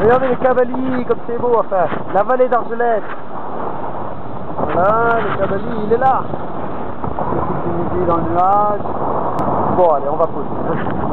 Regardez les cavaliers, comme c'est beau, enfin, la vallée d'Argelès. Voilà, le cavalier, il est là. Petite Tunisie dans le nuage. Bon, allez, on va poser.